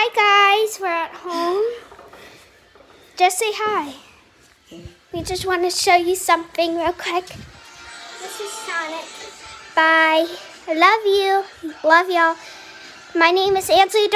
Hi guys, we're at home. Just say hi. We just want to show you something real quick. This is Sonic. Bye. I love you. Love y'all. My name is Ansley.